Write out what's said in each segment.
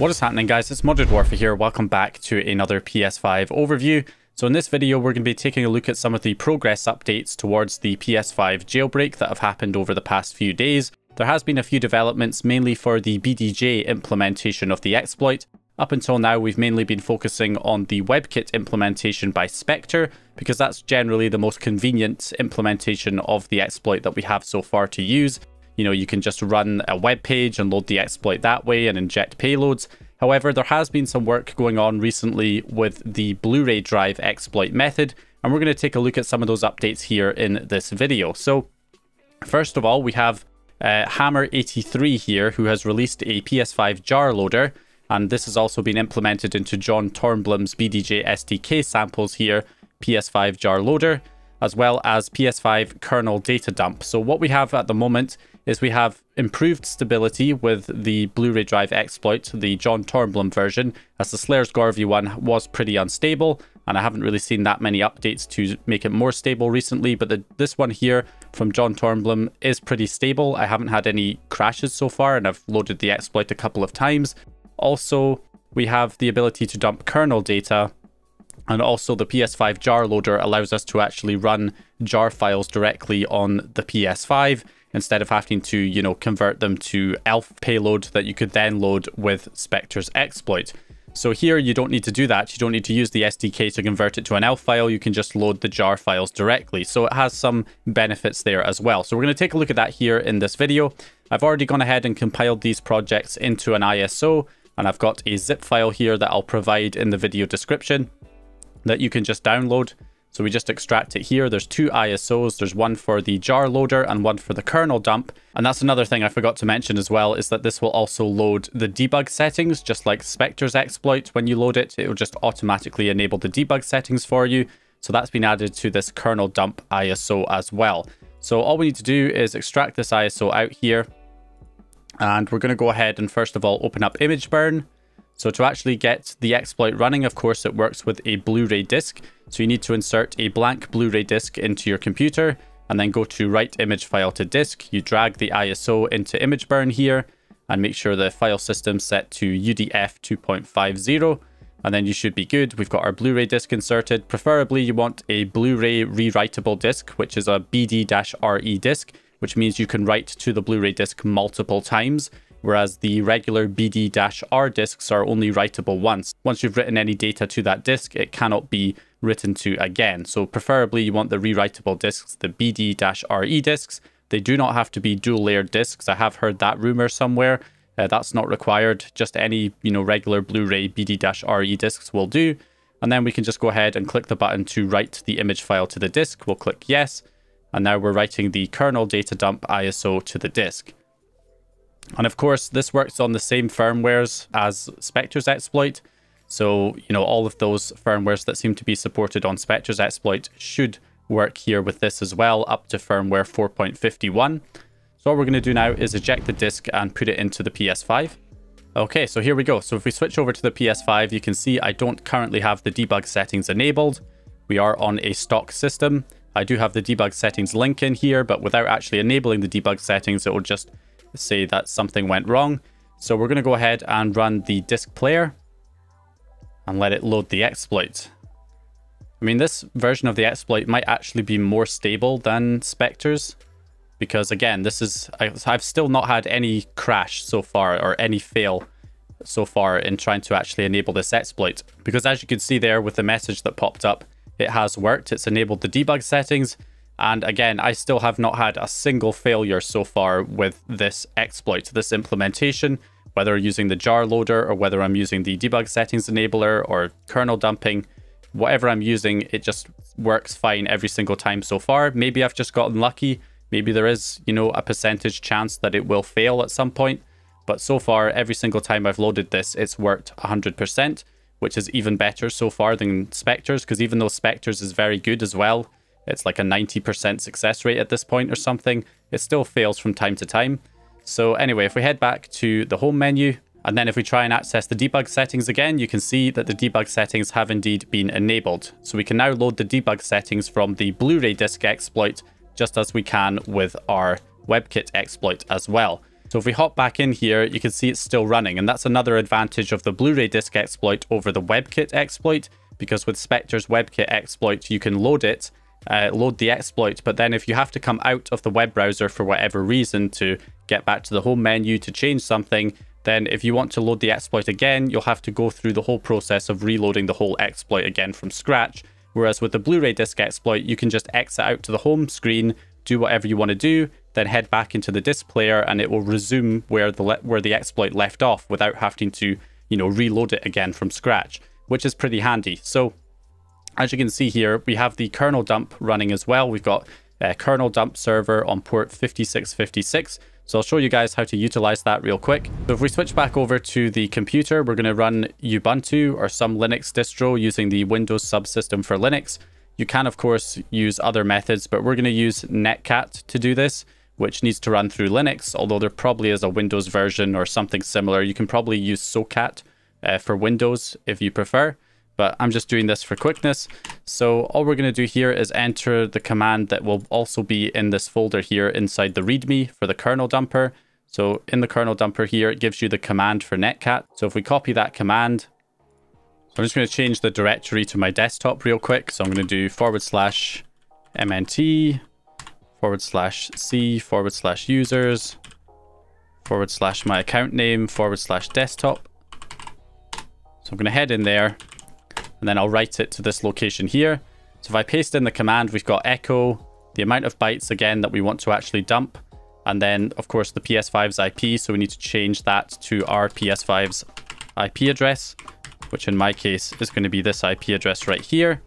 What is happening guys, it's Modded Warfare here, welcome back to another PS5 overview. So in this video we're going to be taking a look at some of the progress updates towards the PS5 jailbreak that have happened over the past few days. There has been a few developments mainly for the BDJ implementation of the exploit. Up until now we've mainly been focusing on the WebKit implementation by Spectre because that's generally the most convenient implementation of the exploit that we have so far to use. You know, you can just run a web page and load the exploit that way and inject payloads. However, there has been some work going on recently with the Blu-ray drive exploit method, and we're going to take a look at some of those updates here in this video. So, first of all, we have uh, Hammer83 here, who has released a PS5 jar loader, and this has also been implemented into John Tornblum's BDJ SDK samples here, PS5 jar loader, as well as PS5 kernel data dump. So what we have at the moment is we have improved stability with the Blu-ray drive exploit, the John Tornblum version, as the Slayer's Gorvy one was pretty unstable, and I haven't really seen that many updates to make it more stable recently, but the, this one here from John Tornblum is pretty stable. I haven't had any crashes so far, and I've loaded the exploit a couple of times. Also, we have the ability to dump kernel data, and also the PS5 jar loader allows us to actually run jar files directly on the PS5, instead of having to, you know, convert them to ELF payload that you could then load with Spectre's exploit. So here you don't need to do that. You don't need to use the SDK to convert it to an ELF file. You can just load the jar files directly. So it has some benefits there as well. So we're going to take a look at that here in this video. I've already gone ahead and compiled these projects into an ISO and I've got a zip file here that I'll provide in the video description that you can just download. So we just extract it here. There's two ISOs. There's one for the jar loader and one for the kernel dump. And that's another thing I forgot to mention as well, is that this will also load the debug settings, just like Spectre's exploit. When you load it, it will just automatically enable the debug settings for you. So that's been added to this kernel dump ISO as well. So all we need to do is extract this ISO out here. And we're going to go ahead and first of all open up ImageBurn. So to actually get the exploit running, of course, it works with a Blu-ray disc. So you need to insert a blank Blu-ray disc into your computer and then go to write image file to disk. You drag the ISO into ImageBurn here and make sure the file system set to UDF 2.50 and then you should be good. We've got our Blu-ray disc inserted. Preferably you want a Blu-ray rewritable disc, which is a BD-RE disc, which means you can write to the Blu-ray disc multiple times whereas the regular BD-R disks are only writable once. Once you've written any data to that disk, it cannot be written to again. So preferably you want the rewritable disks, the BD-RE disks. They do not have to be dual layered disks. I have heard that rumor somewhere. Uh, that's not required. Just any, you know, regular Blu-ray BD-RE disks will do. And then we can just go ahead and click the button to write the image file to the disk. We'll click yes. And now we're writing the kernel data dump ISO to the disk. And of course, this works on the same firmwares as Spectre's exploit. So, you know, all of those firmwares that seem to be supported on Spectre's exploit should work here with this as well, up to firmware 4.51. So what we're going to do now is eject the disk and put it into the PS5. Okay, so here we go. So if we switch over to the PS5, you can see I don't currently have the debug settings enabled. We are on a stock system. I do have the debug settings link in here, but without actually enabling the debug settings, it will just say that something went wrong. So we're going to go ahead and run the disk player and let it load the exploit. I mean, this version of the exploit might actually be more stable than Spectre's because again, this is, I've still not had any crash so far or any fail so far in trying to actually enable this exploit. Because as you can see there with the message that popped up, it has worked. It's enabled the debug settings and again, I still have not had a single failure so far with this exploit, this implementation, whether using the jar loader or whether I'm using the debug settings enabler or kernel dumping, whatever I'm using, it just works fine every single time so far. Maybe I've just gotten lucky. Maybe there is, you know, a percentage chance that it will fail at some point. But so far, every single time I've loaded this, it's worked 100%, which is even better so far than Spectres, because even though Spectres is very good as well, it's like a 90% success rate at this point or something. It still fails from time to time. So anyway, if we head back to the home menu, and then if we try and access the debug settings again, you can see that the debug settings have indeed been enabled. So we can now load the debug settings from the Blu-ray disc exploit, just as we can with our WebKit exploit as well. So if we hop back in here, you can see it's still running. And that's another advantage of the Blu-ray disc exploit over the WebKit exploit, because with Spectre's WebKit exploit, you can load it, uh, load the exploit, but then if you have to come out of the web browser for whatever reason to get back to the home menu to change something, then if you want to load the exploit again, you'll have to go through the whole process of reloading the whole exploit again from scratch. Whereas with the Blu-ray disc exploit, you can just exit out to the home screen, do whatever you want to do, then head back into the disc player and it will resume where the where the exploit left off without having to, you know, reload it again from scratch, which is pretty handy. So as you can see here, we have the kernel dump running as well. We've got a kernel dump server on port 5656. So I'll show you guys how to utilize that real quick. So if we switch back over to the computer, we're going to run Ubuntu or some Linux distro using the Windows subsystem for Linux. You can, of course, use other methods, but we're going to use Netcat to do this which needs to run through Linux, although there probably is a Windows version or something similar. You can probably use SOCAT uh, for Windows if you prefer, but I'm just doing this for quickness. So all we're going to do here is enter the command that will also be in this folder here inside the README for the kernel dumper. So in the kernel dumper here, it gives you the command for netcat. So if we copy that command, I'm just going to change the directory to my desktop real quick. So I'm going to do forward slash mnt forward slash C forward slash users forward slash my account name forward slash desktop. So I'm going to head in there and then I'll write it to this location here. So if I paste in the command, we've got echo, the amount of bytes again that we want to actually dump, and then of course the PS5's IP. So we need to change that to our PS5's IP address, which in my case is going to be this IP address right here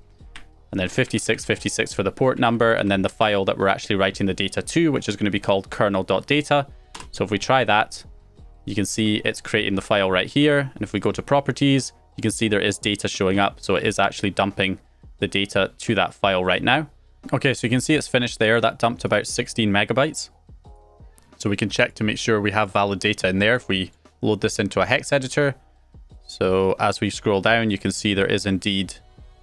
and then 5656 for the port number, and then the file that we're actually writing the data to, which is going to be called kernel.data. So if we try that, you can see it's creating the file right here. And if we go to properties, you can see there is data showing up. So it is actually dumping the data to that file right now. Okay, so you can see it's finished there. That dumped about 16 megabytes. So we can check to make sure we have valid data in there if we load this into a hex editor. So as we scroll down, you can see there is indeed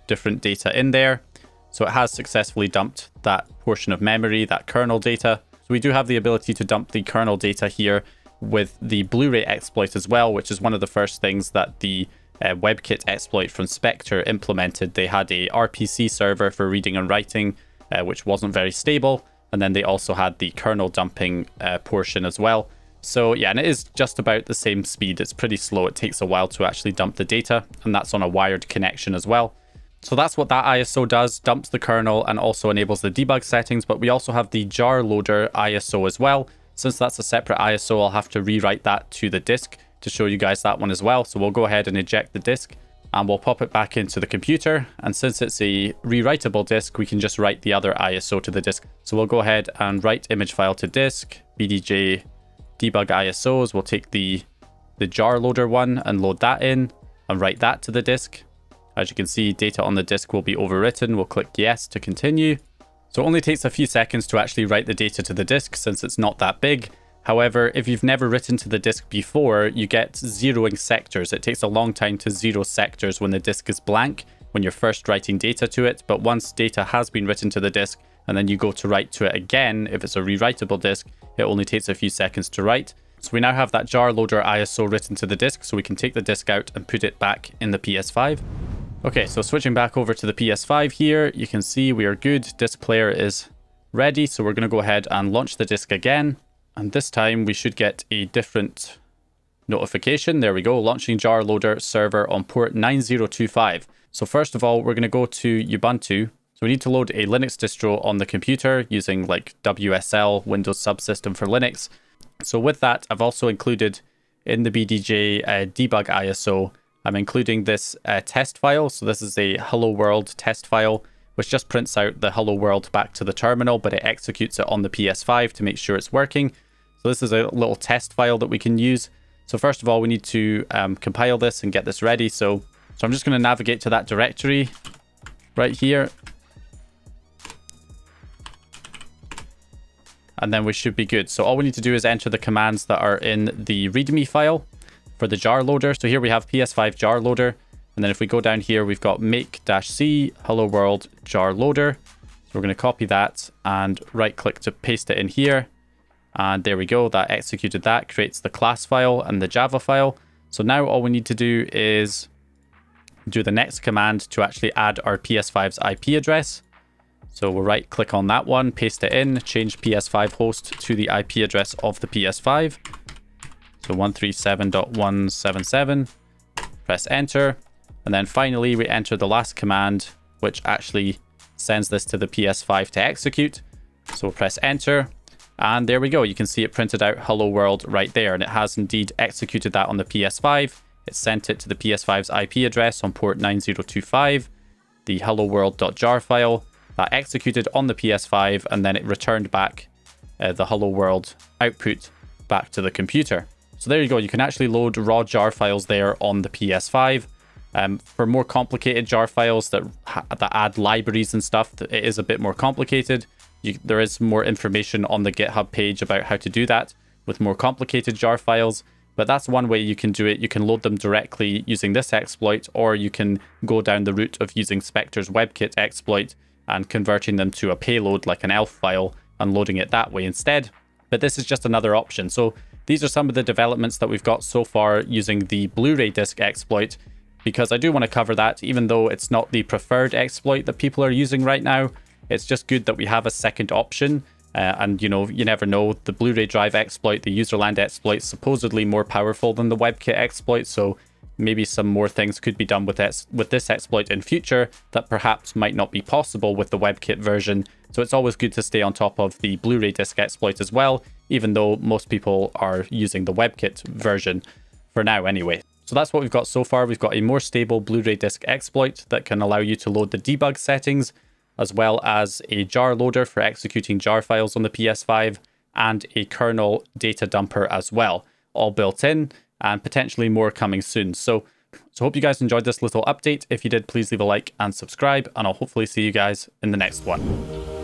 different data in there. So it has successfully dumped that portion of memory, that kernel data. So we do have the ability to dump the kernel data here with the Blu-ray exploit as well, which is one of the first things that the uh, WebKit exploit from Spectre implemented. They had a RPC server for reading and writing, uh, which wasn't very stable. And then they also had the kernel dumping uh, portion as well. So yeah, and it is just about the same speed. It's pretty slow. It takes a while to actually dump the data, and that's on a wired connection as well. So that's what that ISO does, dumps the kernel and also enables the debug settings, but we also have the jar loader ISO as well. Since that's a separate ISO, I'll have to rewrite that to the disk to show you guys that one as well. So we'll go ahead and eject the disk and we'll pop it back into the computer. And since it's a rewritable disk, we can just write the other ISO to the disk. So we'll go ahead and write image file to disk, BDJ debug ISOs. We'll take the, the jar loader one and load that in and write that to the disk. As you can see, data on the disk will be overwritten. We'll click yes to continue. So it only takes a few seconds to actually write the data to the disk since it's not that big. However, if you've never written to the disk before, you get zeroing sectors. It takes a long time to zero sectors when the disk is blank, when you're first writing data to it. But once data has been written to the disk, and then you go to write to it again, if it's a rewritable disk, it only takes a few seconds to write. So we now have that jar loader ISO written to the disk, so we can take the disk out and put it back in the PS5. Okay, so switching back over to the PS5 here, you can see we are good. Disk player is ready, so we're going to go ahead and launch the disk again. And this time we should get a different notification. There we go, launching jar loader server on port 9025. So first of all, we're going to go to Ubuntu. So we need to load a Linux distro on the computer using like WSL, Windows Subsystem for Linux. So with that, I've also included in the BDJ uh, debug ISO I'm including this uh, test file. So this is a hello world test file, which just prints out the hello world back to the terminal, but it executes it on the PS5 to make sure it's working. So this is a little test file that we can use. So first of all, we need to um, compile this and get this ready. So, so I'm just going to navigate to that directory right here. And then we should be good. So all we need to do is enter the commands that are in the README file for the jar loader. So here we have PS5 jar loader. And then if we go down here, we've got make-c hello world jar loader. So we're going to copy that and right click to paste it in here. And there we go, that executed that, creates the class file and the Java file. So now all we need to do is do the next command to actually add our PS5's IP address. So we'll right click on that one, paste it in, change PS5 host to the IP address of the PS5. So 137.177, press enter. And then finally we enter the last command, which actually sends this to the PS5 to execute. So we'll press enter. And there we go. You can see it printed out hello world right there. And it has indeed executed that on the PS5. It sent it to the PS5's IP address on port 9025, the hello world.jar file that executed on the PS5, and then it returned back uh, the hello world output back to the computer. So there you go. You can actually load raw jar files there on the PS5. Um, for more complicated jar files that that add libraries and stuff, it is a bit more complicated. You, there is more information on the GitHub page about how to do that with more complicated jar files. But that's one way you can do it. You can load them directly using this exploit, or you can go down the route of using Spectre's WebKit exploit and converting them to a payload like an ELF file and loading it that way instead. But this is just another option. So these are some of the developments that we've got so far using the Blu-ray disc exploit because I do want to cover that even though it's not the preferred exploit that people are using right now. It's just good that we have a second option. Uh, and, you know, you never know. The Blu-ray drive exploit, the userland exploit, supposedly more powerful than the WebKit exploit. So maybe some more things could be done with this, with this exploit in future that perhaps might not be possible with the WebKit version. So it's always good to stay on top of the Blu-ray disc exploit as well, even though most people are using the WebKit version for now anyway. So that's what we've got so far. We've got a more stable Blu-ray disc exploit that can allow you to load the debug settings, as well as a jar loader for executing jar files on the PS5, and a kernel data dumper as well, all built in, and potentially more coming soon. So, so hope you guys enjoyed this little update. If you did, please leave a like and subscribe, and I'll hopefully see you guys in the next one.